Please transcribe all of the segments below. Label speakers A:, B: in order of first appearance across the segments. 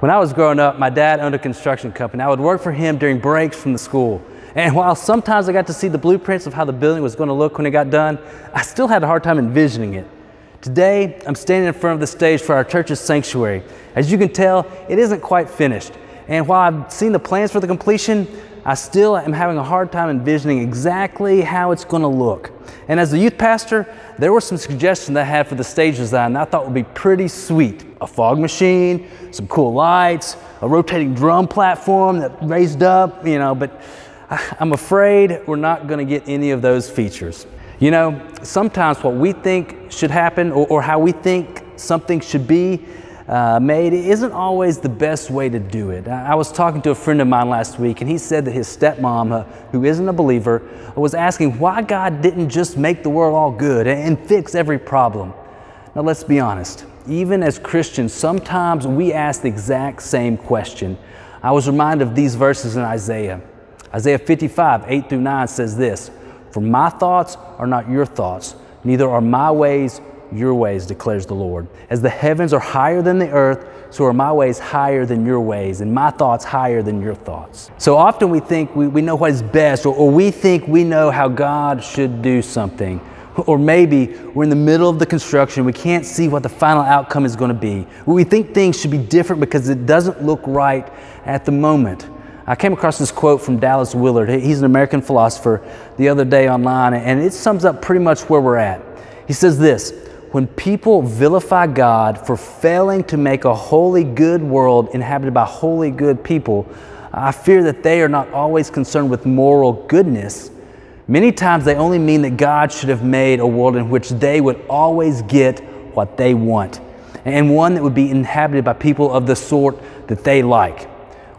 A: When I was growing up, my dad owned a construction company. I would work for him during breaks from the school. And while sometimes I got to see the blueprints of how the building was going to look when it got done, I still had a hard time envisioning it. Today, I'm standing in front of the stage for our church's sanctuary. As you can tell, it isn't quite finished. And while I've seen the plans for the completion, I still am having a hard time envisioning exactly how it's going to look. And as the youth pastor, there were some suggestions I had for the stage design that I thought would be pretty sweet. A fog machine, some cool lights, a rotating drum platform that raised up, you know, but I'm afraid we're not going to get any of those features. You know, sometimes what we think should happen or, or how we think something should be uh, made isn't always the best way to do it. I, was talking to a friend of mine last week, and he said that his stepmom, uh, who isn't a believer, was asking why God didn't just make the world all good and, and fix every problem. Now, let's be honest. Even as Christians, sometimes we ask the exact same question. I was reminded of these verses in Isaiah. Isaiah 55, 8 through 9 says this For my thoughts are not your thoughts, neither are my ways your ways, declares the Lord. As the heavens are higher than the earth, so are my ways higher than your ways, and my thoughts higher than your thoughts. So often we think we, we know what is best, or, or we think we know how God should do something. Or maybe we're in the middle of the construction, we can't see what the final outcome is going to be. We think things should be different because it doesn't look right at the moment. I came across this quote from Dallas Willard. He's an American philosopher the other day online, and it sums up pretty much where we're at. He says this when people vilify God for failing to make a holy, good world inhabited by holy, good people, I fear that they are not always concerned with moral goodness. Many times they only mean that God should have made a world in which they would always get what they want, and one that would be inhabited by people of the sort that they like.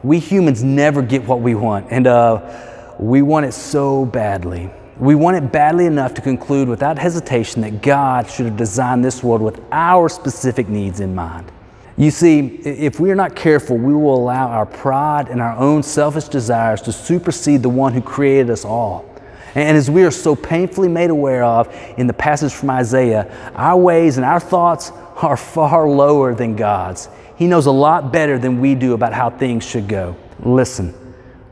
A: We humans never get what we want, and uh, we want it so badly. We want it badly enough to conclude without hesitation that God should have designed this world with our specific needs in mind. You see, if we are not careful, we will allow our pride and our own selfish desires to supersede the one who created us all. And as we are so painfully made aware of in the passage from Isaiah, our ways and our thoughts are far lower than God's. He knows a lot better than we do about how things should go. Listen,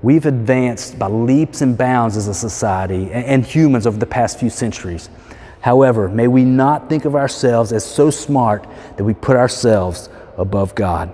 A: We've advanced by leaps and bounds as a society and humans over the past few centuries. However, may we not think of ourselves as so smart that we put ourselves above God.